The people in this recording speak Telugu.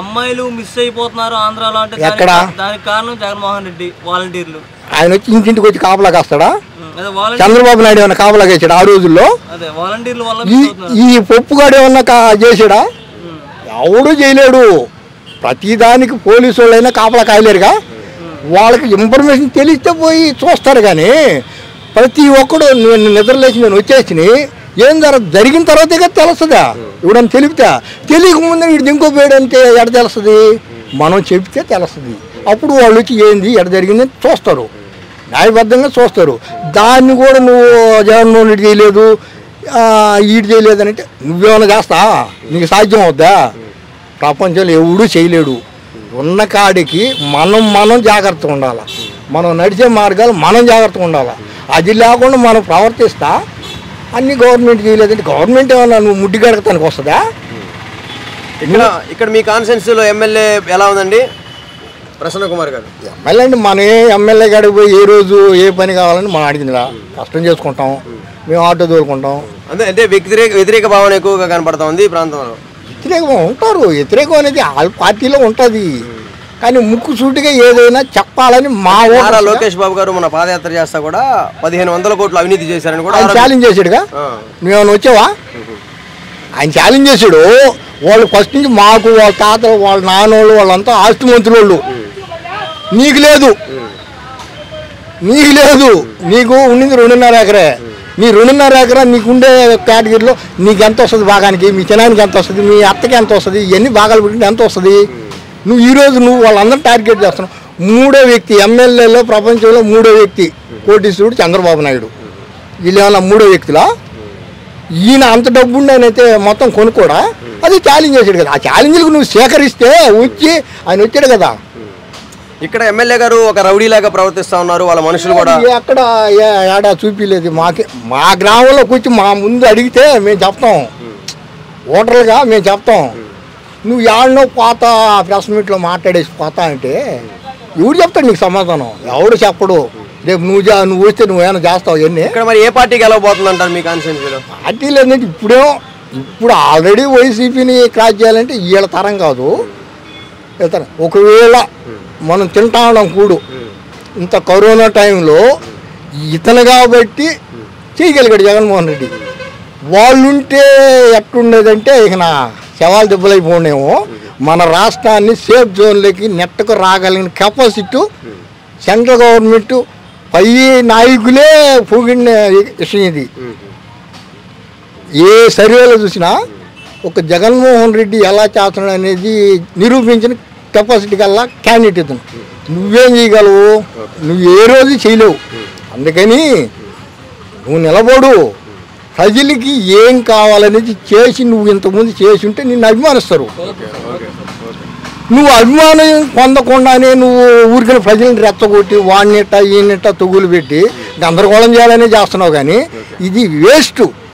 అమ్మాయిలు మిస్ అయిపోతున్నారు ఆంధ్రాలో అంటే ఎక్కడ? దానికి కారణం జగన్మోహన్ రెడ్డి వాలంటీర్లు. ఆయన వచ్చి ఇంటింటికి వచ్చి కాపలా కాస్తాడా? చంద్రబాబు నాయుడు ఏమైనా కాపలా వేసాడు ఆ రోజుల్లో? వాలంటీర్ల వల్ల ఈ పప్పుగాడు ఏమన్నా చేసాడా ఎవడు చేయలేడు. ప్రతిదానికి పోలీసు వాళ్ళైనా కాపలా కాయలేరుగా. వాళ్ళకి ఇన్ఫర్మేషన్ తెలిస్తే పోయి చూస్తారు కానీ ప్రతి ఒక్కడు నేను నిద్రలేసి నేను వచ్చేసి ఏం జర జరిగిన తర్వాతే కదా తెలుస్తుందా. ఇవిడని తెలిపితే తెలియకముందే వీడు ఇంకో పేడు అంటే ఎడ తెలుస్తుంది? మనం చెప్తే తెలుస్తుంది. అప్పుడు వాళ్ళు వచ్చి ఏంది ఎడ జరిగిందని చూస్తారు. న్యాయబద్ధంగా చూస్తారు. దాన్ని కూడా నువ్వు జగన్మోహన్ రెడ్డి చేయలేదు ఈడు చేయలేదు అని అంటే నువ్వేమైనా చేస్తా? నీకు సాధ్యం అవుద్దా? ప్రపంచంలో ఎవడూ చేయలేడు. ఉన్న కాడికి మనం మనం జాగ్రత్తగా ఉండాలి. మనం నడిచే మార్గాలు మనం జాగ్రత్తగా ఉండాలి. అది లేకుండా మనం ప్రవర్తిస్తా అన్ని గవర్నమెంట్ చేయలేదంటే గవర్నమెంట్ ఏమన్నా నువ్వు ముడ్డి గడకతానికి వస్తుందా? ఇక్కడ ఇక్కడ మీ కాన్స్టిట్యున్సీలో ఎమ్మెల్యే ఎలా ఉందండి? ప్రసన్న కుమార్ గారు. ఎమ్మెల్యే అంటే మన ఏ ఎమ్మెల్యే కాడికి పోయి ఏ రోజు ఏ పని కావాలని మనం అడిగిందిరా. కష్టం చేసుకుంటాం. మేము ఆటో తోలుకుంటాం. అంటే అంటే వ్యతిరేక వ్యతిరేక భావన ఎక్కువగా కనపడతా ఉంది ఈ ప్రాంతంలో. వ్యతిరేకం ఉంటారు. వ్యతిరేకం అనేది వాళ్ళ పార్టీలో ఉంటుంది. కానీ ముక్కు సూటిగా ఏదైనా చెప్పాలని మా ఓటు లోకేష్ బాబు గారు మన పాదయాత్ర చేస్తా కూడా పదిహేను వందల కోట్లు అవినీతి చేశారని కూడా ఆయన ఛాలెంజ్ చేసాడుగా ఆ. నువ్వేమైనా వచ్చావా? ఆయన ఛాలెంజ్ చేసాడు వాళ్ళు ఫస్ట్ నుంచి మాకు వాళ్ళ తాతలు వాళ్ళ నాన్నోళ్ళు వాళ్ళంతా ఆస్తిమంతులు వాళ్ళు నీకు లేదు. నీకు లేదు. నీకు ఉండింది రెండున్నర ఎకరే. నీ రెండున్నర ఎకరా నీకుండే కేటగిరీలో నీకు ఎంత వస్తుంది భాగానికి? మీ చిన్నానికి ఎంత వస్తుంది? మీ అత్తకి ఎంత వస్తుంది? ఇవన్నీ భాగాలు పెట్టి ఎంత వస్తుంది? నువ్వు ఈరోజు నువ్వు వాళ్ళందరూ టార్గెట్ చేస్తున్నావు. మూడో వ్యక్తి ఎమ్మెల్యేలో ప్రపంచంలో మూడో వ్యక్తి కోటీశ్వరుడు చంద్రబాబు నాయుడు. వీళ్ళు ఏమన్నా మూడో వ్యక్తులా? ఈయన అంత డబ్బు అయితే మొత్తం కొనుక్కోడా? అది ఛాలెంజ్ చేశాడు కదా. ఆ ఛాలెంజ్లకు నువ్వు సేకరిస్తే వచ్చి ఆయన వచ్చాడు కదా. ఇక్కడ ఎమ్మెల్యే గారు ఒక రౌడీలాగా ప్రవర్తిస్తా ఉన్నారు. వాళ్ళ మనుషులు కూడా ఎక్కడ ఏడా చూపిలేదు. మాకే మా గ్రామంలోకి వచ్చి మా ముందు అడిగితే మేము చెప్తాం. ఓటర్లుగా మేము చెప్తాం. నువ్వు ఏడనో పోతా ప్రెస్ మీట్లో మాట్లాడేసి పోతా అంటే ఎవడు చెప్తాడు నీకు సమాధానం? ఎవడు చెప్పడు. రేపు నువ్వు జా- నువ్వు వస్తే నువ్వేమైనా చేస్తావు ఇవన్నీ ఇక్కడ మరి ఏ పార్టీకి ఎలా పోతుంది అంటారు మీ కాన్స్టిట్యున్సీలో పార్టీలు ఏంటంటే ఇప్పుడే ఇప్పుడు ఆల్రెడీ వైసీపీని క్రాస్ చేయాలంటే వీళ్ళ తరం కాదు. వీళ్ళ తరం. ఒకవేళ మనం తింటా ఉన్నాం కూడు. ఇంత కరోనా టైంలో ఇతను కాబట్టి చేయగలిగాడు జగన్మోహన్ రెడ్డి. వాళ్ళుంటే ఎట్టుండేదంటే ఇక నా శవాలు దెబ్బలైపోనేమో మన రాష్ట్రాన్ని సేఫ్ జోన్లోకి నెట్టకు రాగలిగిన కెపాసిటీ సెంట్రల్ గవర్నమెంట్ పై నాయకులే పోగిన విషయం ఇది. ఏ సర్వేలో చూసినా ఒక జగన్మోహన్ రెడ్డి ఎలా చేస్తున్నాడు అనేది నిరూపించిన కెపాసిటీ కల్లా క్యాండిడేట్ ఇతను. నువ్వేం చేయగలవు? నువ్వు ఏ రోజు చేయలేవు. అందుకని నువ్వు నిలబడు. ప్రజలకి ఏం కావాలనేది చేసి నువ్వు ఇంతకుముందు చేసి ఉంటే నిన్ను అభిమానిస్తారు. నువ్వు అభిమానం పొందకుండానే నువ్వు ఊరికైనా ప్రజలను రెచ్చగొట్టి వాడినిట్ట ఈయనిట్ట తొగులు పెట్టి గందరగోళం చేయాలనే చేస్తున్నావు కానీ ఇది వేస్ట్